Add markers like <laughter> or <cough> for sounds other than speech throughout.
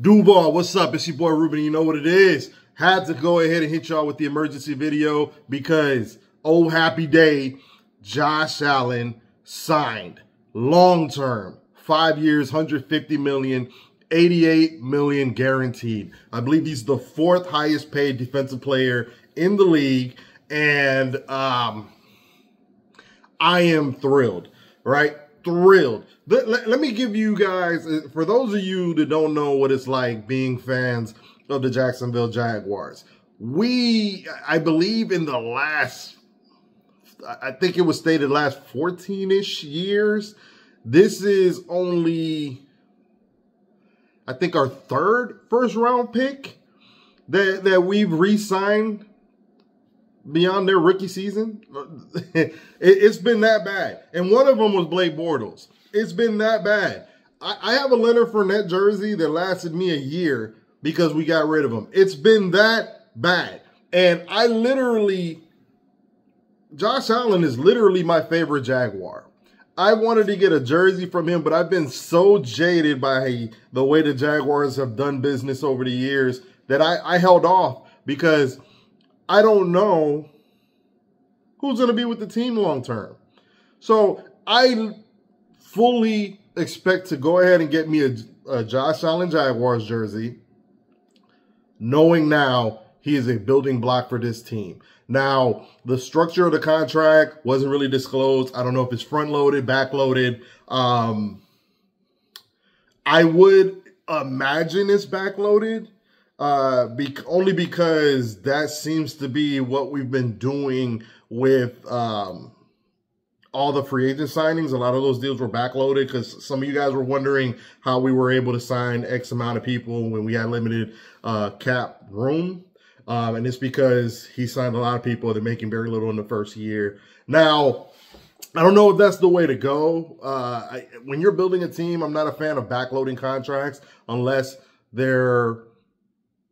Duval, what's up? It's your boy Ruben. You know what it is. Had to go ahead and hit y'all with the emergency video because, oh, happy day, Josh Allen signed long term, five years, 150 million, 88 million guaranteed. I believe he's the fourth highest paid defensive player in the league. And um, I am thrilled, right? Thrilled. Let, let, let me give you guys, uh, for those of you that don't know what it's like being fans of the Jacksonville Jaguars, we, I believe in the last, I think it was stated last 14 ish years, this is only, I think, our third first round pick that, that we've re signed beyond their rookie season. <laughs> it, has been that bad. And one of them was Blake Bortles. It's been that bad. I, I have a Leonard Fournette jersey that lasted me a year because we got rid of him. It's been that bad. And I literally, Josh Allen is literally my favorite Jaguar. I wanted to get a jersey from him, but I've been so jaded by the way the Jaguars have done business over the years that I, I held off because – I don't know who's going to be with the team long term. So I fully expect to go ahead and get me a, a Josh Allen Jaguars jersey, knowing now he is a building block for this team. Now, the structure of the contract wasn't really disclosed. I don't know if it's front loaded, back loaded. Um, I would imagine it's back loaded uh, be- only because that seems to be what we've been doing with um, all the free agent signings. A lot of those deals were backloaded because some of you guys were wondering how we were able to sign X amount of people when we had limited uh, cap room. Um, and it's because he signed a lot of people that are making very little in the first year. Now, I don't know if that's the way to go. Uh, I, when you're building a team, I'm not a fan of backloading contracts unless they're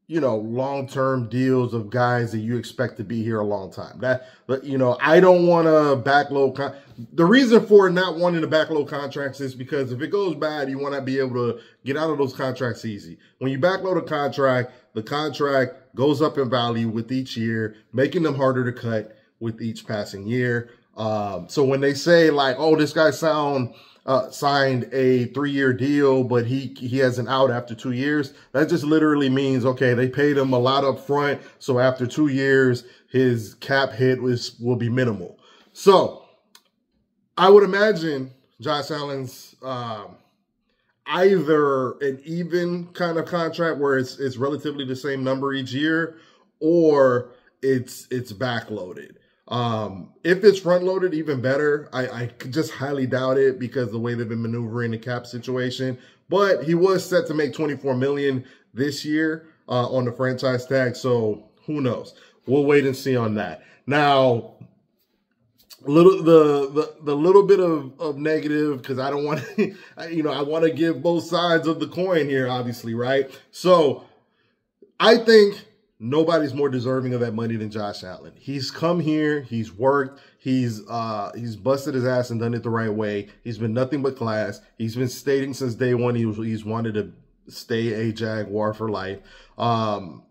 you know, long-term deals of guys that you expect to be here a long time. That, but you know, I don't want to backload. Con- the reason for not wanting to backload contracts is because if it goes bad, you want to be able to get out of those contracts easy. When you backload a contract, the contract goes up in value with each year, making them harder to cut with each passing year. Um, so when they say like, oh, this guy sound uh, signed a three-year deal, but he he has an out after two years. That just literally means okay, they paid him a lot up front, so after two years, his cap hit was will be minimal. So I would imagine Josh Allen's um, either an even kind of contract where it's it's relatively the same number each year, or it's it's backloaded. Um, if it's front loaded, even better. I, I just highly doubt it because the way they've been maneuvering the cap situation. But he was set to make 24 million this year uh, on the franchise tag. So who knows? We'll wait and see on that. Now, little the the, the little bit of, of negative because I don't want to, <laughs> you know, I want to give both sides of the coin here, obviously, right? So I think nobody's more deserving of that money than Josh Allen. He's come here, he's worked, he's uh he's busted his ass and done it the right way. He's been nothing but class. He's been stating since day one he was, he's wanted to stay a Jaguar for life. Um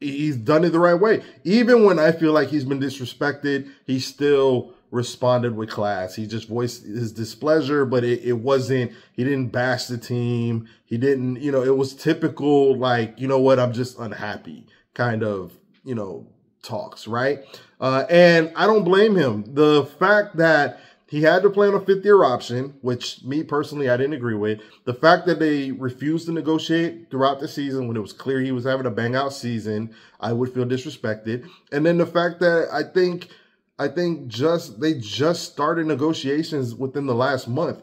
he's done it the right way. Even when I feel like he's been disrespected, he still responded with class. He just voiced his displeasure, but it, it wasn't, he didn't bash the team. He didn't, you know, it was typical, like, you know what, I'm just unhappy kind of, you know, talks, right? Uh, and I don't blame him. The fact that he had to play on a fifth year option, which me personally, I didn't agree with. The fact that they refused to negotiate throughout the season when it was clear he was having a bang out season, I would feel disrespected. And then the fact that I think, I think just, they just started negotiations within the last month.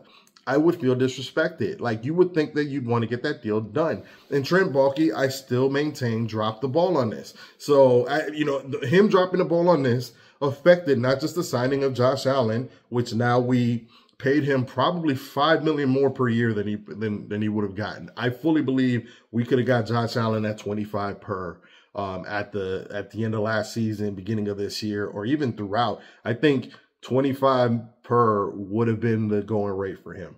I would feel disrespected. Like you would think that you'd want to get that deal done. And Trent Baalke, I still maintain dropped the ball on this. So, I, you know, him dropping the ball on this affected not just the signing of Josh Allen, which now we paid him probably five million more per year than he than than he would have gotten. I fully believe we could have got Josh Allen at 25 per um, at the at the end of last season, beginning of this year, or even throughout. I think 25 per would have been the going rate for him.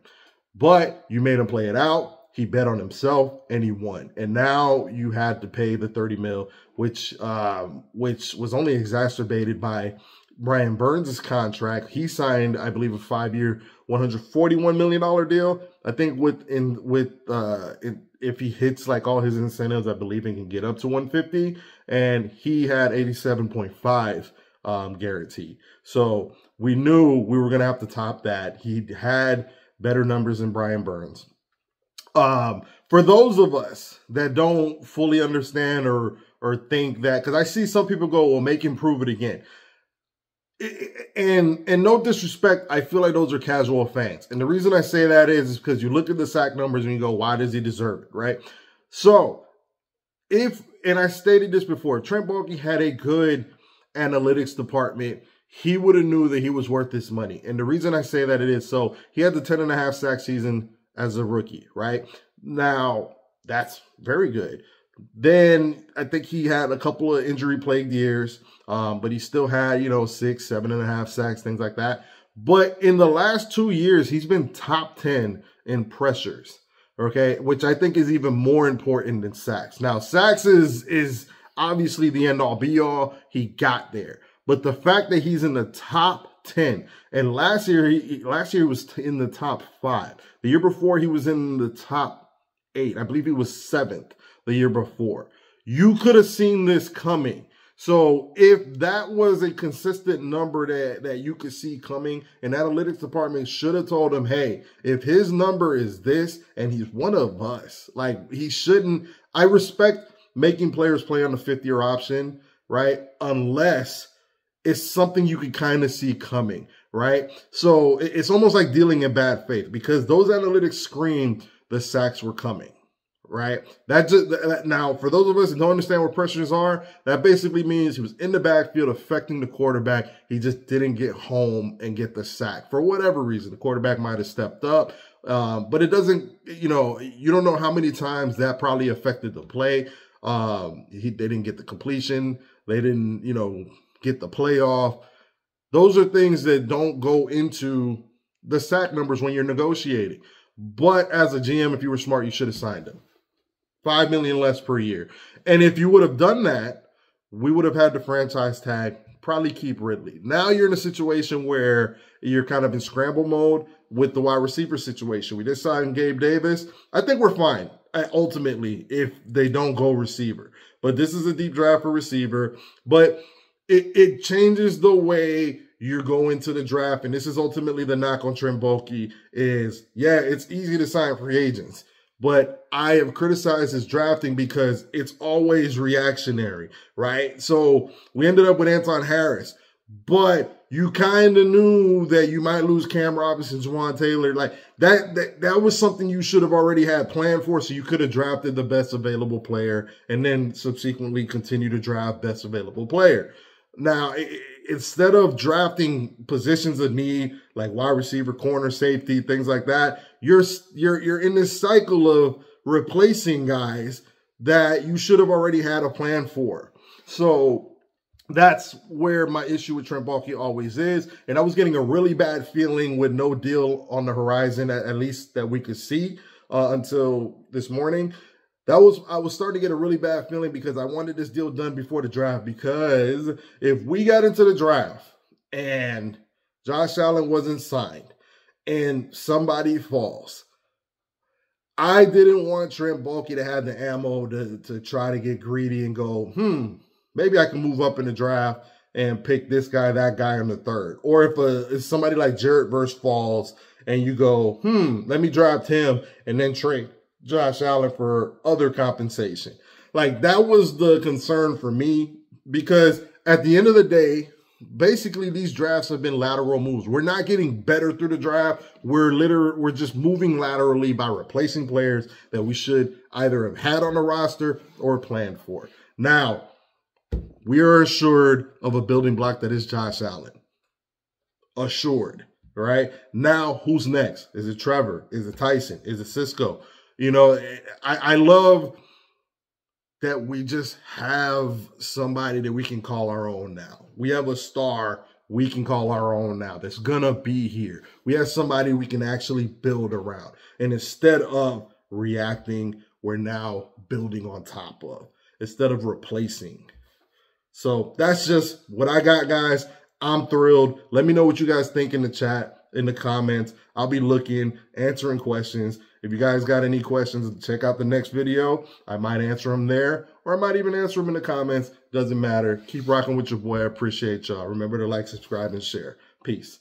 But you made him play it out. he bet on himself and he won. And now you had to pay the 30 mil, which um, which was only exacerbated by Brian Burns' contract. He signed, I believe, a five-year, 141 million dollar deal. I think with in with uh, in, if he hits like all his incentives, I believe he can get up to 150. And he had 87.5 um, guaranteed. So we knew we were gonna have to top that. He had better numbers than Brian Burns. Um, for those of us that don't fully understand or or think that, because I see some people go, "Well, make him prove it again." And and no disrespect, I feel like those are casual fans. And the reason I say that is, is because you look at the sack numbers and you go, "Why does he deserve it?" Right? So, if and I stated this before, Trent Baalke had a good analytics department he would have knew that he was worth this money. And the reason I say that it is so he had the 10 and a half sack season as a rookie, right? Now, that's very good. Then I think he had a couple of injury plagued years, um, but he still had, you know, six, seven and a half sacks, things like that. But in the last two years, he's been top 10 in pressures, okay, which I think is even more important than sacks. Now, sacks is, is obviously the end all be all. He got there. But the fact that he's in the top 10. And last year, he last year he was in the top five. The year before, he was in the top eight. I believe he was seventh the year before. You could have seen this coming. So if that was a consistent number that, that you could see coming, an analytics department should have told him, hey, if his number is this and he's one of us, like he shouldn't. I respect making players play on the fifth year option, right? Unless it's something you could kind of see coming, right? So it's almost like dealing in bad faith because those analytics scream the sacks were coming, right? That just that, now for those of us that don't understand what pressures are, that basically means he was in the backfield affecting the quarterback. He just didn't get home and get the sack for whatever reason. The quarterback might have stepped up. Um, but it doesn't, you know, you don't know how many times that probably affected the play. Um, he, they didn't get the completion. They didn't, you know, get the playoff. Those are things that don't go into the sack numbers when you're negotiating. But as a GM, if you were smart, you should have signed him. Five million less per year. And if you would have done that, we would have had the franchise tag, probably keep Ridley. Now you're in a situation where you're kind of in scramble mode with the wide receiver situation. We just signed Gabe Davis. I think we're fine uh, ultimately if they don't go receiver. But this is a deep draft for receiver. But it, it changes the way you're going to the draft. And this is ultimately the knock on Trent Baalke is, yeah, it's easy to sign free agents. But I have criticized his drafting because it's always reactionary, right? So we ended up with Anton Harrison, but you kind of knew that you might lose Cam Robinson, Jawaan Taylor. Like that, that, that was something you should have already had planned for. So you could have drafted the best available player and then subsequently continue to draft best available player. Now, instead of drafting positions of need like wide receiver, corner, safety, things like that, you're you're you're in this cycle of replacing guys that you should have already had a plan for. So that's where my issue with Trent Baalke always is. And I was getting a really bad feeling with no deal on the horizon, at, at least that we could see uh, until this morning that was I was starting to get a really bad feeling because I wanted this deal done before the draft. Because if we got into the draft and Josh Allen wasn't signed and somebody falls, I didn't want Trent Baalke to have the ammo to, to try to get greedy and go, hmm, maybe I can move up in the draft and pick this guy, that guy in the third. Or if, a, if somebody like Jared Verse falls and you go, hmm, let me draft him and then trade Josh Allen for other compensation. Like that was the concern for me because at the end of the day, basically these drafts have been lateral moves. We're not getting better through the draft. We're literally we're just moving laterally by replacing players that we should either have had on the roster or planned for. Now, we are assured of a building block that is Josh Allen. Assured. Right? Now, who's next? Is it Trevor? Is it Tyson? Is it Cisco? You know, I, I love that we just have somebody that we can call our own now. We have a star we can call our own now that's gonna be here. We have somebody we can actually build around. And instead of reacting, we're now building on top of instead of replacing. So that's just what I got, guys. I'm thrilled. Let me know what you guys think in the chat, in the comments. I'll be looking, answering questions. If you guys got any questions, check out the next video. I might answer them there, or I might even answer them in the comments. Doesn't matter. Keep rocking with your boy. I appreciate y'all. Remember to like, subscribe, and share. Peace.